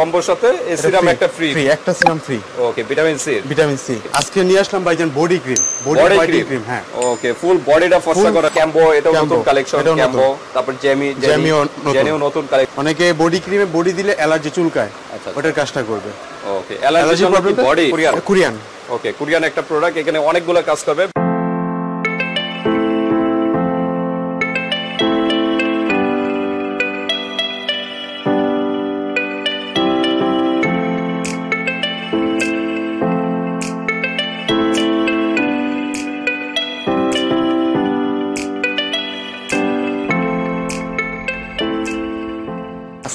কম্বোর সাথে এই সিরাম একটা ফ্রি ফ্রি একটা serum free okay vitamin C vitamin C আজকে নিয়ে আসলাম ভাইজান body cream body body cream হ্যাঁ। ওকে ফুল বডিটা ফর্সা করা ক্যাম্বো এটাও নতুন কালেকশন ক্যাম্বো তারপর জেমি Jammy ও জেনিও নতুন। কালেকশন অনেকে বডি ক্রিমে বডি দিলে অ্যালার্জি চুলকায় আচ্ছা। ওটার কাজটা করবে। Okay allergy problem body Korean Korean okay Korean একটা প্রোডাক্ট এখানে অনেকগুলো কাজ করবে।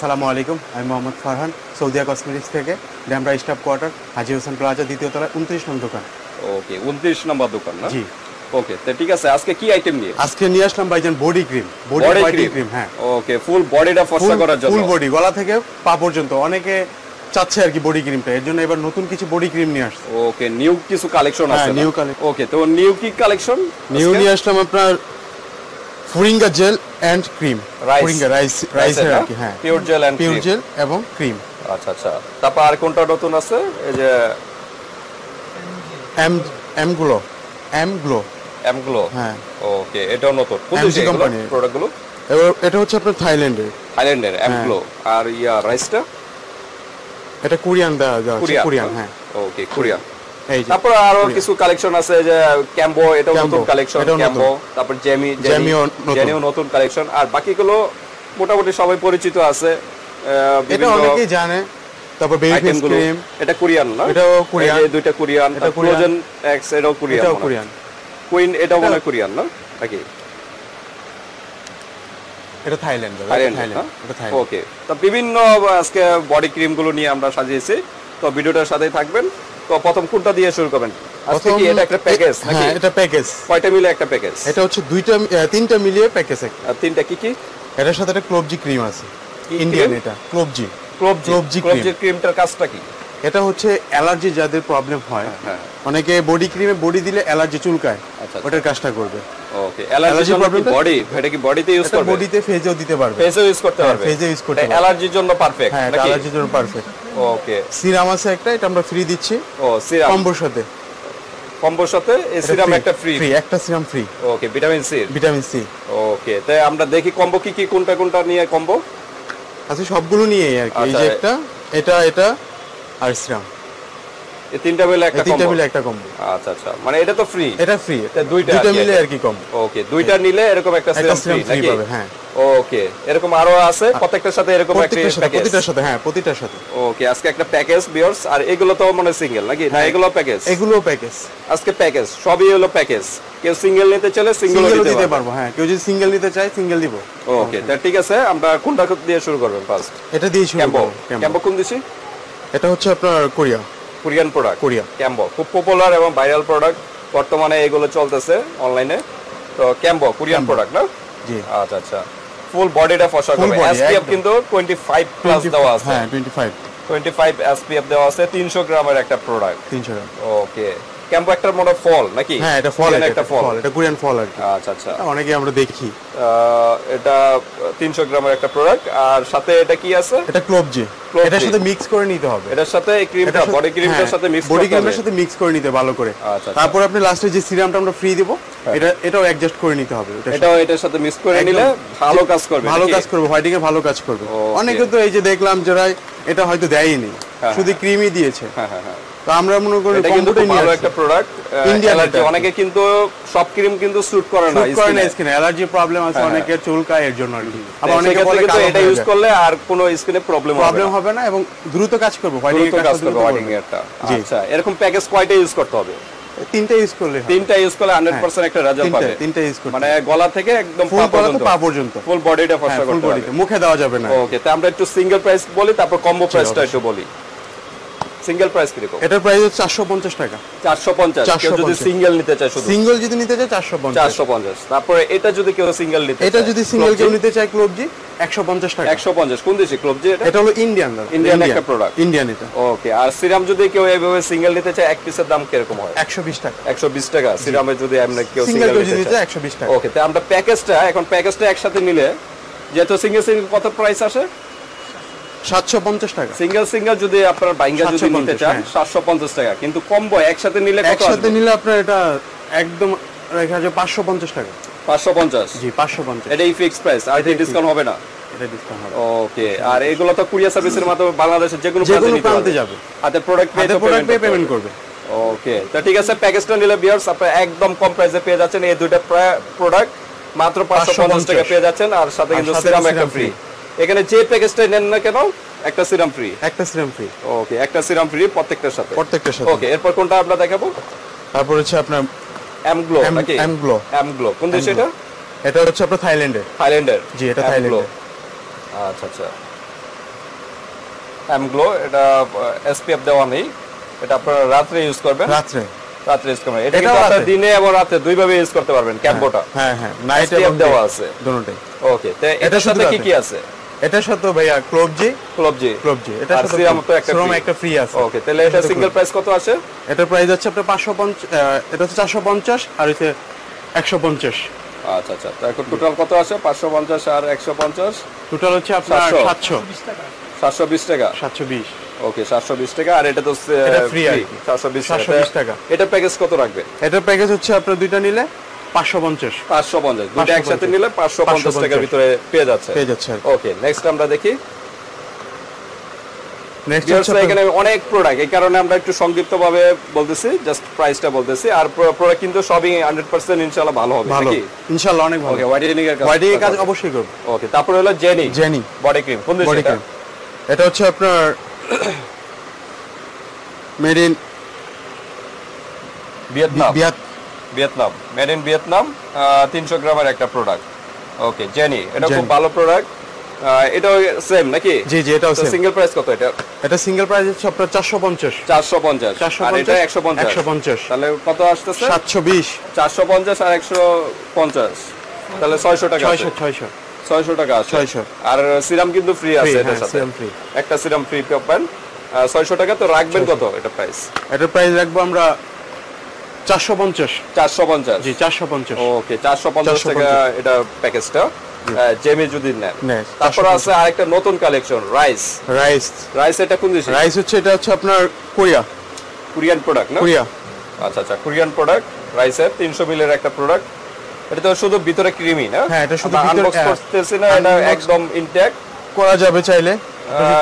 আসসালামু আলাইকুম আমি মোহাম্মদ ফারহান সৌদিয়া কসমেটিক্স থেকে Demra staff quarter Haji Hossain plaza দ্বিতীয় তলায় উনত্রিশ নং দোকান। ওকে উনত্রিশ নম্বর দোকান না? জি। ওকে তো ঠিক আছে আজকে কি আইটেম নিয়ে? আজকে নিয়ে আসলাম ভাইজান body cream body body cream. হ্যাঁ। ওকে ফুল বডিটা ফর্সা করার জন্য। ফুল বডি গলা থেকে পা পর্যন্ত অনেকে চাচ্ছে আর কি বডি ক্রিমটা এর জন্য এবার নতুন কিছু বডি ক্রিম নিয়ে আসছে। ওকে নিউ কিছু কালেকশন হ্যাঁ, আছে new collection। ওকে তো নিউ কি কালেকশন নিউ নিয়ে আসলাম আপনার ফুরিঙ্গা জেল এন্ড ক্রিম. ফুরিঙ্গা রাইস রাইসের আর কি হ্যাঁ। Pure gel and pure gel এবং ক্রিম আচ্ছা আচ্ছা। তারপর আর কোনটা নতুন আছে? এই যে M M glow M glow এমগুলো হ্যাঁ। ওকে এটাও নতুন। কোন MG company। প্রোডাক্টগুলো এবার এটা হচ্ছে আপনার থাইল্যান্ডের। থাইল্যান্ডের এমগুলো আর ইয়া রাইসটা এটা কোরিয়ান দেওয়া কোরিয়ান। হ্যাঁ। Okay Korean. তারপর আরও কিছু কালেকশন আছে যে ক্যাম্বো এটাও নতুন কালেকশন ক্যাম্বো তারপর জেমি Jammy ও নতুন। কালেকশন আর বাকিগুলো মোটামুটি সবাই পরিচিত আছে এটা বিভিন্ন অনেকেই জানে। তারপর বেবি ফেস ক্রিম এটা কোরিয়ান না? এটাও কোরিয়ান। এই দুইটা কোরিয়ান এটা কোরিয়ান। এক্স এটাও কোরিয়ান এটাও কোরিয়ান কুইন এটাও মনে কোরিয়ান না? নাকি? এটা থাইল্যান্ড থাইল্যান্ড থাইল্যান্ড এটা থাইল্যান্ড ওকে তো বিভিন্ন আজকে বডি ক্রিমগুলো নিয়ে আমরা সাজিয়েছি। তো ভিডিওটার সাথেই থাকবেন। তো প্রথম কোনটা দিয়ে শুরু করবেন? আজকে কি এটা একটা প্যাকেজ নাকি? হ্যাঁ এটা প্যাকেজ কয়টা মিলে একটা প্যাকেজ এটা হচ্ছে দুইটা তিনটা মিলিয়ে প্যাকেজ একটা। তিনটা কি কি? এটার সাথে একটা ক্লোবজি ক্রিম আছে। ইন্ডিয়ান এটা ক্লোবজি ক্লোবজি ক্লোবজি ক্লোবজি ক্রিমটার কাজটা কি? এটা হচ্ছে অ্যালার্জি যাদের প্রবলেম হয়। হ্যাঁ অনেকে বডি ক্রিমে বডি দিলে অ্যালার্জি চুলকায়। আচ্ছা, ওটার কাজটা করবে। Okay allergy? বডি এটা কি বডিতে ইউজ করবে? বডিতে ফেজেও দিতে পারবে। ফেসে ইউজ করতে হ্যাঁ, পারবে। use করতে পারবে। অ্যালার্জির জন্য পারফেক্ট হ্যাঁ নাকি? অ্যালার্জির জন্য পারফেক্ট ওকে সিরাম আছে একটা এটা আমরা ফ্রি দিচ্ছি। ও সিরাম। কম্বোর সাথে। কম্বোর সাথে এই সিরাম একটা ফ্রি ফ্রি একটা serum free okay vitamin C vitamin C okay তাই আমরা দেখি কম্বো কি কি কোনটা কোনটা নিয়ে কম্বো? আচ্ছা সবগুলো নিয়ে আর কি। এই আচ্ছা, যে একটা এটা এটা আর সিরাম। এই তিনটা মিলে একটা তিনটা মিলে একটা কম্বো আচ্ছা আচ্ছা। মানে এটা তো ফ্রি এটা ফ্রি তা দুইটা দুইটা মিলে আর কি কম ওকে দুইটা নিলে এরকম একটা সিরাম ফ্রি নাকি? হ্যাঁ। ওকে এরকম আরও আছে? প্রত্যেকটার সাথে এরকম একটা প্রত্যেকটার সাথে হ্যাঁ প্রতিটার সাথে। ওকে আজকে একটা প্যাকেজ বিয়ার্স আর এগুলো তো মানে সিঙ্গেল নাকি? না এগুলো প্যাকেজ এগুলো প্যাকেজ আজকে প্যাকেজ সবই হলো প্যাকেজ কেউ সিঙ্গেল নিতে চলে সিঙ্গেল দিতে পারব। হ্যাঁ কেউ যদি সিঙ্গেল নিতে চায় সিঙ্গেল দিব। ওকে তা ঠিক আছে আমরা কোনটা দিয়ে শুরু করবেন ফার্স্ট এটা দিয়ে শুরু ক্যাম্বো ক্যাম্বো কোন দিছি? এটা হচ্ছে আপনার Korea. Korean product Korean combo খুব পপুলার এবং ভাইরাল প্রোডাক্ট বর্তমানে এগুলো চলতেছে অনলাইনে তো ক্যাম্বো কোরিয়ান প্রোডাক্ট না? জি। আচ্ছা আচ্ছা। ফুল বডিটা ফসা করবে। এসপিএফ কিন্তু 25 প্লাস দেওয়া আছে। হ্যাঁ টোয়েন্টি ফাইভ 25 এসপিএফ দেওয়া আছে। 300 গ্রামের একটা প্রোডাক্ট তিনশো গ্রাম। ওকে ক্যাম্বো একটা মনে ফল নাকি? হ্যাঁ এটা ফল একটা ফল এটা কোরিয়ান ফল আর আচ্ছা আচ্ছা। অনেকে আমরা দেখি। এটা 300 গ্রামের একটা প্রোডাক্ট আর সাথে এটা কি আছে? এটা ক্লোবজি এটার সাথে মিক্স করে নিতে হবে। এটার সাথে ক্রিমটা বডি ক্রিমটার সাথে মিক্স বডি ক্রিমের সাথে মিক্স করে নিতে ভালো করে। আচ্ছা, আচ্ছা। তারপর আপনি লাস্টে যে সিরামটা আমরা ফ্রি দিব এটা এটাও অ্যাডজাস্ট করে নিতে হবে। এটাও এটার সাথে মিক্স করে নিলে ভালো কাজ করবে ভালো কাজ করবে হোয়াইটিং এ ভালো কাজ করবে। অনেকে তো এই যে দেখলাম যারা এটা হয়তো দেয়নি হ্যাঁ, শুধু ক্রিমই দিয়েছে। হ্যাঁ হ্যাঁ হ্যাঁ। তো আমরা মনে করি এটা কিন্তু ভালো একটা প্রোডাক্ট অ্যালার্জি অনেকে কিন্তু সব ক্রিম কিন্তু স্যুট করে না Suit করে না স্কিনে অ্যালার্জি প্রবলেম আছে হ্যাঁ, অনেকের চুলকায় এর জন্য আর কি। আবার অনেকে বলে কিন্তু এটা ইউজ করলে আর কোনো স্কিনে প্রবলেম হবে প্রবলেম হবে না এবং দ্রুত কাজ করবে। হোয়াইটিং কাজ করবে হোয়াইটিং এরটা। আচ্ছা এরকম প্যাকেজ কয়টা ইউজ করতে হবে? তিনটা ইউজ করলে তিনটা ইউজ করলে 100% একটা রেজাল্ট পাবে। তিনটা ইউজ করতে মানে গলা থেকে একদম পা পর্যন্ত। পা পর্যন্ত। ফুল বডিটা হ্যাঁ ফুল করতে হবে। মুখে দেওয়া যাবে না। ওকে তো আমরা একটু সিঙ্গেল প্রাইস বলি তারপর কম্বো প্রাইসটা একটু বলি। সিঙ্গেল প্রাইস কীরকম এটার প্রাইস হচ্ছে চারশো পঞ্চাশ টাকা। চারশো পঞ্চাশ। কেউ যদি সিঙ্গেল নিতে চায় শুধু। সিঙ্গেল যদি নিতে চায় চারশো পঞ্চাশ। চারশো পঞ্চাশ। তারপরে এটা যদি কেউ সিঙ্গেল নিতে এটা যদি সিঙ্গেল কেউ নিতে চায় ক্লোবজি একশো পঞ্চাশ টাকা। একশো পঞ্চাশ। কোন দেশে? ক্লোবজি এটা? এটা হলো ইন্ডিয়ান Indian একটা product। ইন্ডিয়ান এটা। ওকে আর সিরাম যদি কেউ এইভাবে সিঙ্গেল নিতে চায় এক পিসের দাম কীরকম হয়? একশো বিশ টাকা। একশো বিশ টাকা। সিরামে যদি আমরা কেউ সিঙ্গেল নিতে চায়। চায় একশো বিশ টাকা। ওকে তো আমরা প্যাকেজটা এখন প্যাকেজটা একসাথে নিলে যেহেতু সিঙ্গেল সিঙ্গেল কত প্রাইস আসে? সাতশো পঞ্চাশ টাকা। সিঙ্গেল সিঙ্গেল যদি আপনার বাইঙ্গা যদি নিতে চান হ্যাঁ। টাকা। কিন্তু কম্বো একসাথে নিলে কত একসাথে নিলে আপনার এটা একদম রেখা আছে পাঁচশো পঞ্চাশ টাকা। পাঁচশো পঞ্চাশ? জি পাঁচশো পঞ্চাশ। এটাই ফিক্স প্রাইস আর এটাই ডিসকাউন্ট হবে না? এটা ডিসকাউন্ট হবে। ওকে আর এগুলো তো কুরিয়ার সার্ভিসের মাধ্যমে বাংলাদেশের যে কোনো প্রান্তে। যাবে। হাতে প্রোডাক্ট পেয়ে প্রোডাক্ট পেয়ে পেমেন্ট পেমেন্ট করবে। ওকে তো ঠিক আছে প্যাকেজটা নিলে বিয়ার্স আপনারা একদম কম প্রাইসে পেয়ে যাচ্ছেন। এই দুইটা প্রোডাক্ট মাত্র পাঁচশো পঞ্চাশ 550 টাকা পেয়ে যাচ্ছেন। আর সাথে কিন্তু সিরাম একটা ফ্রি। এখানে যে প্যাকেজটা নেন না কেন একটা সিরাম ফ্রি একটা সিরাম ফ্রি ওকে একটা সিরাম ফ্রি প্রত্যেকটার সাথে। প্রত্যেকটার সাথে। ওকে এরপর কোনটা আমরা দেখাবো? তারপর হচ্ছে আপনার অ্যামগ্লো Am- নাকি? Amglow। অ্যামগ্লো কোন দেশ এটা? এটা হচ্ছে আপনার থাইল্যান্ডে। থাইল্যান্ডের? জি, এটা। থাইল্যান্ডের। আচ্ছা আচ্ছা। অ্যামগ্লো এটা এসপিএফ দেওয়া নেই। এটা আপনারা রাত্রে ইউজ করবেন। রাত্রে। রাত্রে ইউজ করবেন। এটা কিন্তু আপনারা দিনে এবং রাতে দুইভাবে ইউজ করতে পারবেন ক্যাম্বোটা। হ্যাঁ হ্যাঁ নাইট এবং দেওয়া আছে। দুটোটাই ওকে তো এটা এটার সাথে কি কি আছে? এটার সাথে ভাইয়া ক্লোবজি ক্লোবজি ক্লোবজি এটা আর সাথে তো একটা free। একটা ফ্রি আছে। ওকে তাহলে এটা সিঙ্গেল প্রাইস কত আছে এটার প্রাইস হচ্ছে আপনার পাঁচশো পঞ্চাশ এটা হচ্ছে চারশো পঞ্চাশ আর হচ্ছে একশো পঞ্চাশ। আচ্ছা আচ্ছা তো এখন টোটাল কত আছে পাঁচশো পঞ্চাশ আর একশো পঞ্চাশ? টোটাল হচ্ছে আপনার 700 সাতশো। সাতশো বিশ টাকা। সাতশো বিশ। ওকে সাতশো বিশ টাকা আর এটা তো এটা বিশ 720 টাকা। এটা প্যাকেজ কত রাখবে? এটার প্যাকেজ হচ্ছে আপনার দুইটা নিলে পাঁচশো পঞ্চাশ। পাঁচশো পঞ্চাশ। দুটো একসাথে নিলে পাঁচশো পঞ্চাশ 550 টাকার ভিতরে পেয়ে যাচ্ছে। পেয়ে যাচ্ছে ওকে নেক্সট আমরা দেখি। এখানে অনেক প্রোডাক্ট এই কারণে আমরা একটু সংক্ষিপ্ত ভাবে বলতেছি জাস্ট প্রাইসটা বলতেছি। আর প্রোডাক্ট কিন্তু সবই হান্ড্রেড পার্সেন্ট ইনশাল্লাহ ভালো হবে নাকি? অনেক ভালো। ওকে হোয়াইটেনিং এর হোয়াইটিং এর কাজ অবশ্যই করবে। ওকে তারপরে হলো জেনি জেনি বডি ক্রিম কোন বডি ক্রিম এটা? হচ্ছে আপনার made in Vietnam Vietnam made in Vietnam তিনশো গ্রামের একটা প্রোডাক্ট ওকে জেনি এটা খুব ভালো প্রোডাক্ট এটাও সেম নাকি? জি জি এটাও সিঙ্গেল প্রাইস কত এটা? এটা সিঙ্গেল প্রাইস হচ্ছে আপনার চারশো পঞ্চাশ। চারশো পঞ্চাশ। চারশো আর এটা একশো পঞ্চাশ। একশো পঞ্চাশ। তাহলে কত আসতেছে? সাতশো বিশ। চারশো পঞ্চাশ আর একশো পঞ্চাশ। তাহলে ছয়শো টাকা ছয়শো আছে। ছয়শো ছয়শো। টাকা আছে। 600 আর সিরাম কিন্তু ফ্রি আছে এটার হ্যাঁ, সাথে। serum free। একটা সিরাম ফ্রি পাবেন ছয়শো টাকা তো রাখবেন কত? এটা প্রাইস এটার প্রাইস রাখব আমরা চারশো পঞ্চাশ। চারশো পঞ্চাশ? জি চারশো পঞ্চাশ। ওকে চারশো পঞ্চাশ টাকা এটা প্যাকেজটা জেমি যদি নেন। তারপর আছে আরেকটা নতুন কালেকশন রাইস রাইস রাইস এটা কোন দেশে? রাইস হচ্ছে এটা হচ্ছে আপনার কোরিয়া। কোরিয়ান প্রোডাক্ট না? কোরিয়া। আচ্ছা আচ্ছা কোরিয়ান প্রোডাক্ট রাইসের তিনশো মিলের একটা প্রোডাক্ট এটা তো শুধু ভিতরে ক্রিমি না? হ্যাঁ, এটা শুধু আনবক্স হ্যাঁ। করতেছি না এটা একদম ইনট্যাক্ট করা যাবে চাইলে।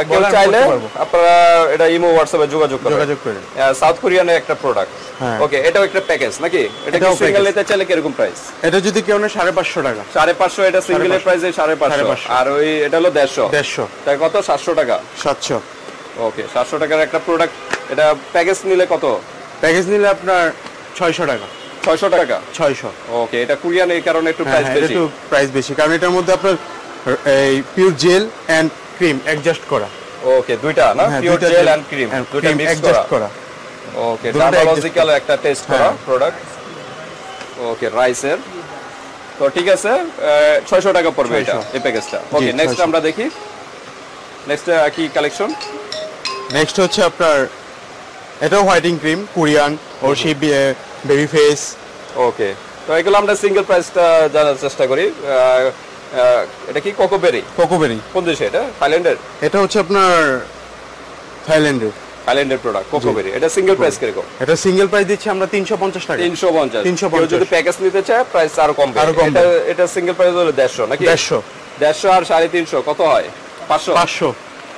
কেউ চাইলে আপনারা এটা ইমো হোয়াটসঅ্যাপে যোগাযোগ করবেন। যোগাযোগ করে সাউথ কোরিয়ানের একটা প্রোডাক্ট হ্যাঁ। ওকে এটাও একটা প্যাকেজ নাকি? এটা কি সিঙ্গেল নিতে চাইলে কীরকম প্রাইস এটা যদি কেউ নেয় সাড়ে পাঁচশো টাকা। সাড়ে পাঁচশো এটা সিঙ্গেলের প্রাইসে সাড়ে পাঁচশো। 550 আর ওই এটা হলো দেড়শো। দেড়শো। তাই কত? সাতশো টাকা। সাতশো। ওকে সাতশো টাকার একটা প্রোডাক্ট এটা প্যাকেজ নিলে কত? প্যাকেজ নিলে আপনার ছয়শো টাকা। ছয়শো টাকা? ছয়শো। ওকে এটা কোরিয়ান এই কারণে একটু হ্যাঁ প্রাইস হ্যাঁ, বেশি। একটু প্রাইস বেশি। কারণ এটার মধ্যে আপনার এই pure gel and cream adjust করা। ওকে দুইটা না? পিওর জেল এন্ড ক্রিম দুইটা মিক্স করা। করা। ওকে ডার্মালজিক্যাল একটা টেস্ট করা। হ্যাঁ। প্রোডাক্ট ওকে রাইসের তো ঠিক আছে ছয়শো টাকা পড়বে এটা এই প্যাকেজটা ওকে নেক্সট আমরা দেখি। নেক্সট কি কালেকশন নেক্সট হচ্ছে আপনার এটাও হোয়াইটিং ক্রিম কোরিয়ান ওর সেই বেবি ফেস ওকে তো এগুলো আমরা সিঙ্গেল প্রাইসটা জানার চেষ্টা করি। এটা কি কোকোবেরি? কোকোবেরি। কোন দেশে এটা? থাইল্যান্ডের? এটা হচ্ছে আপনার থাইল্যান্ডের। থাইল্যান্ডের প্রোডাক্ট কোকোবেরি। এটা সিঙ্গেল প্রাইস কীরকম? এটা সিঙ্গেল প্রাইস দিচ্ছি আমরা তিনশো পঞ্চাশ টাকা। তিনশো পঞ্চাশ। 350 কেউ যদি প্যাকেজ নিতে চায় প্রাইস আরও কম আরও কম এটা এটা সিঙ্গেল প্রাইস হলো দেড়শো নাকি? দেড়শো। দেড়শো আর সাড়ে তিনশো কত হয়? পাঁচশো। পাঁচশো।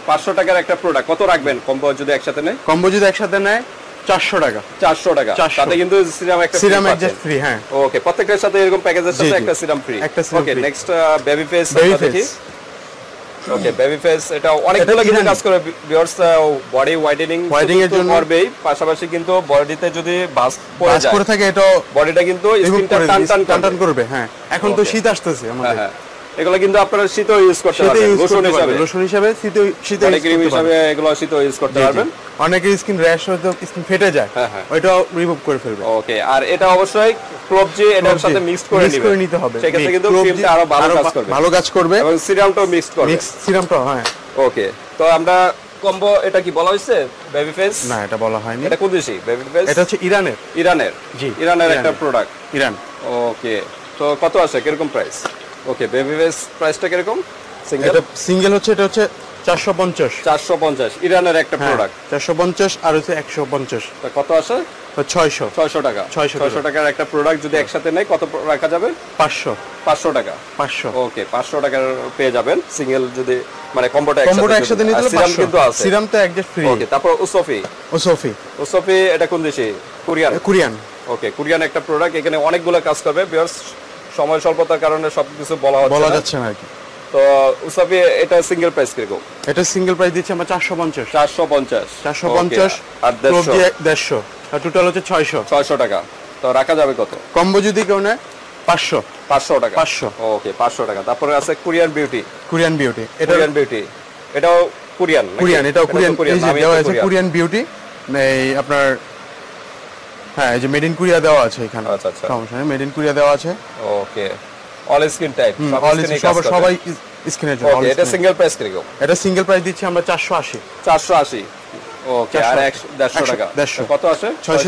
পাঁচশো টাকার একটা প্রোডাক্ট কত রাখবেন? কম্বো যদি একসাথে নেয়? কম্বো যদি একসাথে নেয় চারশো টাকা। চারশো টাকা। 400 তাতে কিন্তু সিরাম একটা সিরাম অ্যাডজাস্ট ফ্রি হ্যাঁ। ওকে প্রত্যেকটার সাথে এরকম প্যাকেজের সাথে একটা serum free okay next baby face দেখি। ওকে বেবি ফেস এটা অনেকগুলো কিন্তু কাজ করে। ভিউয়ার্স বডি হোয়াইটেনিং Whitening এর জন্য- করবেই। পাশাপাশি কিন্তু বডিতে যদি ভাস পড়ে যায় করে থাকে এটা বডিটা কিন্তু স্কিনটা টান টান টান টান করবে। হ্যাঁ। এখন তো শীত আসতেছে হ্যাঁ আমাদের। হ্যাঁ এগুলো কিন্তু আপনারা শীতও ইউজ করতে পারবেন লোশন হিসাবে। লোশন হিসাবে শীতে শীতে ক্রিম হিসাবে এগুলো শীতও ইউজ করতে। পারবেন। অনেকের স্কিন র্যাশ হয়তো স্কিন ফেটে যায় হ্যাঁ, হ্যাঁ। ওইটাও রিমুভ করে ফেলবে। ওকে আর এটা অবশ্যই ক্লোবজি এটার সাথে মিক্স করে নিবে। করে নিতে হবে। সেক্ষেত্রে কিন্তু ক্রিমটা আরও ভালো কাজ করবে। ভালো কাজ করবে। এবং সিরামটাও মিক্স করবে। মিক্স সিরামটা হ্যাঁ। ওকে তো আমরা কম্বো এটা কি বলা হয়েছে? বেবি ফেস না এটা বলা হয়নি। এটা কোন দেশি? বেবি ফেস এটা হচ্ছে ইরানের। ইরানের। জি, ইরানের একটা প্রোডাক্ট ইরান। ওকে তো কত আছে কীরকম প্রাইস ওকে বেবি ফেস প্রাইসটা কীরকম? সিঙ্গেল হচ্ছে এটা হচ্ছে চারশো পঞ্চাশ। চারশো পঞ্চাশ ইরানের একটা হ্যাঁ প্রোডাক্ট চারশো পঞ্চাশ আর হচ্ছে একশো পঞ্চাশ। কত আসে? ছয়শো। ছয়শো টাকা। 600 ছয়শো টাকার একটা প্রোডাক্ট যদি একসাথে নেই কত রাখা যাবে? পাঁচশো। পাঁচশো টাকা। পাঁচশো। ওকে পাঁচশো টাকার পেয়ে যাবেন। সিঙ্গেল যদি মানে কম্বোটা কম্বোটা একসাথে নিতে সিরাম কিন্তু আছে। সিরাম তো একজাস্ট ফ্রি ওকে তারপর উসফি ও সোফি উসফি এটা কোন দেশে? কোরিয়ান? কোরিয়ান। ওকে কোরিয়ান একটা প্রোডাক্ট এখানে অনেকগুলো কাজ করবে। বিয়ার্স সময় স্বল্পতার কারণে সবকিছু বলা হচ্ছে বলা যাচ্ছে না আর কি। তো উসফি এটা সিঙ্গেল প্রাইস কীরকম? এটা সিঙ্গেল প্রাইস দিচ্ছি আমরা চারশো পঞ্চাশ। চারশো পঞ্চাশ। চারশো পঞ্চাশ আর দেড়শো? আর টোটাল হচ্ছে ছয়শো। ছয়শো টাকা। তো রাখা যাবে কত? কম্বো যদি কেউ নেয় পাঁচশো। পাঁচশো টাকা? 500 ওকে পাঁচশো টাকা। তারপরে আছে কোরিয়ান বিউটি কোরিয়ান বিউটি এটা কোরিয়ান বিউটি এটাও কোরিয়ান? কোরিয়ান এটাও কোরিয়ান দেওয়া আছে কোরিয়ান বিউটি এই আপনার হ্যাঁ এই যে মেড ইন কোরিয়া দেওয়া আছে এখানে। আচ্ছা, আচ্ছা। সমস্যা নেই মেড ইন কোরিয়া দেওয়া আছে। ওকে। অল স্কিন টাইপ সবাই স্ক্রিনের জন্য এটা সিঙ্গেল প্রাইস কীরকম এটা সিঙ্গেল প্রাইস দিচ্ছি আমরা চারশো আশি। চারশো আশি। ওকে আর 480 একশো দেড়শো একশো, টাকা। কত মোট আছে মতো ছয়শো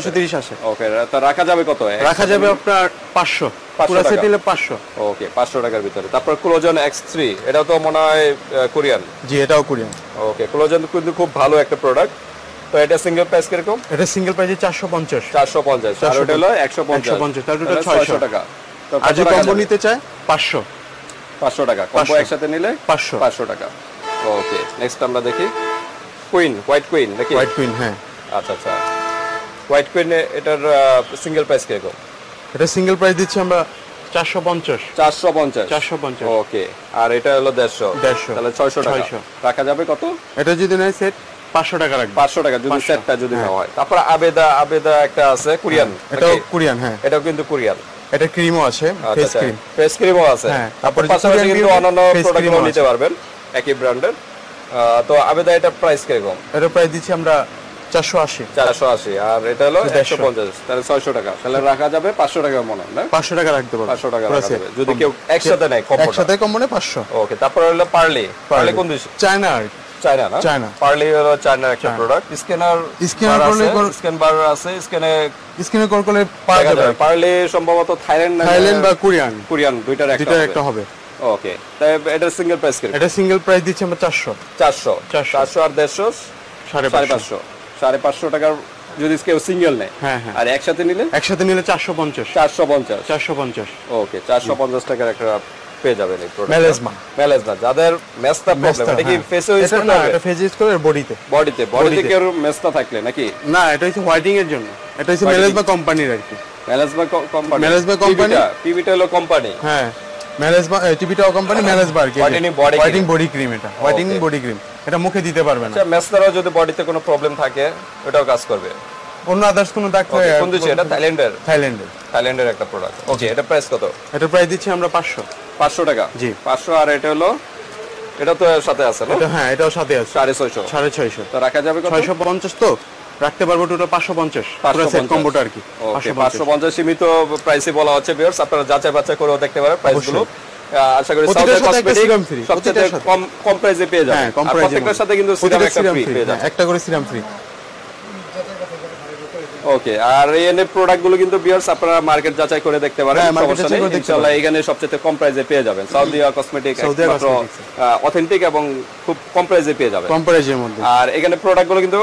আসে। তিরিশ আসে। ওকে তো রাখা যাবে কত? রাখা যাবে আপনার পাঁচশো। 500 পুরো সেট নিলে পাঁচশো। ওকে পাঁচশো টাকার ভিতরে। তারপর ক্লোজন এক্স থ্রি এটাও তো মনে হয় কোরিয়ান জি এটাও কোরিয়ান ওকে ক্লোজন কিন্তু খুব ভালো একটা প্রোডাক্ট তো এটা সিঙ্গেল প্রাইস কীরকম? এটা সিঙ্গেল প্রাইসে চারশো পঞ্চাশ। চারশো পঞ্চাশ। আর ওটা হলো একশো পঞ্চাশ। 150, তাহলে ওটা তাহলে 600 600 টাকা। আর যদি কম্বো নিতে চায়? পাঁচশো। পাঁচশো টাকা। কম্বো একসাথে নিলে? পাঁচশো। পাঁচশো টাকা। ওকে নেক্সট আমরা দেখি। কুইন হোয়াইট কুইন নাকি? হোয়াইট কুইন হ্যাঁ। আচ্ছা আচ্ছা। হোয়াইট কুইন এটার সিঙ্গেল প্রাইস কীরকম এটা সিঙ্গেল প্রাইস দিচ্ছি আমরা চারশো পঞ্চাশ। চারশো পঞ্চাশ। চারশো পঞ্চাশ। ওকে আর এটা হলো দেড়শো। 150 তাহলে ছয়শো টাকা। 600 রাখা যাবে কত? এটা যদি নেয় সেট পাঁচশো টাকা রাখবে। পাঁচশো টাকা যদি 500 সেটটা যদি হ্যাঁ। নেওয়া হয়। তারপর আবেদা আবেদা একটা আছে কোরিয়ান এটাও কোরিয়ান হ্যাঁ। এটাও কিন্তু কোরিয়ান। এটা ক্রিমও আছে ফেস ক্রিম ফেস ক্রিমও আছে। হ্যাঁ, তারপর পাশাপাশি কিন্তু অন্যান্য প্রোডাক্টগুলো নিতে পারবেন একই ব্র্যান্ডের তো আবেদা এটা প্রাইস কীরকম? এটা প্রাইস দিচ্ছি আমরা চারশো আশি। চারশো আশি আর এটা হলো। একশো পঞ্চাশ তাহলে ছয়শো টাকা। তাহলে রাখা যাবে পাঁচশো টাকা মনে হয় পাঁচশো টাকা রাখতে পারব। পাঁচশো টাকা রাখা যাবে। যদি কেউ একসাথে নেয় একসাথে কম মানে পাঁচশো। ওকে তারপর হলো পার্লি। পার্লি কোন দেশ? চায়না আর কি। চায়না না চায়না। পার্লি হলো চায়নার একটা প্রোডাক্ট স্ক্যানার Scanner করলে স্ক্যান বার আছে? স্ক্যানে স্ক্রিনে কল করলে পাওয়া যাবে। পার্লি সম্ভবত থাইল্যান্ড না থাইল্যান্ড বা কোরিয়ান কোরিয়ান দুইটার একটা দুইটার একটা হবে। ওকে তাই এটা সিঙ্গেল প্রাইস কীরকম? এটা সিঙ্গেল প্রাইস দিচ্ছি আমরা চারশো। চারশো। 400 চারশো আর দেড়শো? সাড়ে সাড়ে পাঁচশো। পাঁচশো। সাড়ে পাঁচশো টাকার যদি কেউ সিঙ্গেল নেয়। হ্যাঁ হ্যাঁ। আর একসাথে নিলে? একসাথে নিলে চারশো পঞ্চাশ। চারশো পঞ্চাশ। চারশো পঞ্চাশ। ওকে চারশো পঞ্চাশ টাকার একটা পেয়ে যাবেন এই প্রোডাক্ট মেলেজমা মেলেজমা যাদের মেস্তা প্রবলেম এটা কি ফেসে ইউজ না এটা ফেস ইউজ করে বডিতে বডিতে বডিতে মেস্তা থাকলে নাকি? না এটা হচ্ছে হোয়াইটিং এর জন্য। এটা হচ্ছে। মেলেজমা কোম্পানির আর কি। মেলেজমা কোম্পানি? পিভিটা হলো কোম্পানি হ্যাঁ। মেলেজমা টিভিটাও কোম্পানি মেলেজমা আর কি। হোয়াইটিং বডি ক্রিম এটা। হোয়াইটিং বডি ক্রিম এটা মুখে দিতে পারবে না। আচ্ছা মেস্তারও যদি বডিতে কোনো প্রবলেম থাকে ওটাও কাজ করবে। অন্য আদার্স কোনো দাগ ওকে কোন দেশে এটা থাইল্যান্ডের থাইল্যান্ডের থাইল্যান্ডের একটা প্রোডাক্ট ওকে এটা প্রাইস কত? এটা প্রাইস দিচ্ছি আমরা পাঁচশো। পাঁচশো টাকা। জি। পাঁচশো আর এটা হলো এটা তো সাথে আছে না? হ্যাঁ এটাও সাথে আছে। সাড়ে ছয়শো। সাড়ে ছয়শো। তো রাখা যাবে কত? ছয়শো পঞ্চাশ তো? রাখতে পারব টোটাল পাঁচশো পঞ্চাশ। পুরো সেট 550 কম্বোটা আর কি। ওকে পাঁচশো পঞ্চাশ। সীমিত প্রাইসে বলা হচ্ছে বিয়ার্স আপনারা যাচাই বাছাই করেও দেখতে পারেন প্রাইসগুলো আশা করি প্রতিটার সাউথ সাথে একটা কসমেটিক সবচেয়ে কম কম প্রাইসে পেয়ে যাবেন। হ্যাঁ কম প্রাইস প্রত্যেকটার সাথে কিন্তু সিরাম একটা ফ্রি পেয়ে যাবেন। একটা করে সিরাম ফ্রি ওকে আর এই প্রোডাক্টগুলো কিন্তু বিয়ার্স আপনারা মার্কেট যাচাই করে দেখতে পারেন হ্যাঁ, সমস্যা নেই। ইনশাআল্লাহ এখানে সবচেয়ে কম প্রাইসে পেয়ে যাবেন। সাউদিয়া কসমেটিক একমাত্র অথেন্টিক এবং খুব কম প্রাইসে পেয়ে যাবেন। কম প্রাইসের মধ্যে। আর এখানে প্রোডাক্টগুলো কিন্তু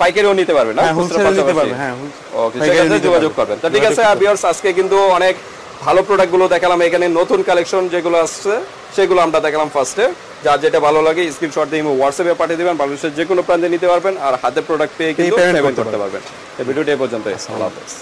পাইকারিও নিতে পারবে না? হ্যাঁ হোলসেল নিতে পারবেন হ্যাঁ ওকে পাইকারি যোগাযোগ করবেন। তো ঠিক আছে বিয়ার্স আজকে কিন্তু অনেক ভালো প্রোডাক্টগুলো দেখালাম এখানে নতুন কালেকশন যেগুলো আসছে সেগুলো আমরা দেখালাম ফার্স্টে যার যেটা ভালো লাগে স্ক্রিনশট দিয়ে হোয়াটসঅ্যাপে পাঠিয়ে দেবেন বাংলাদেশের যে কোনো প্রান্তে নিতে পারবেন আর হাতে প্রোডাক্ট পেয়ে কিন্তু পেমেন্ট করতে পারবেন। এই ভিডিওটি এই পর্যন্ত আল্লাহ হাফেজ।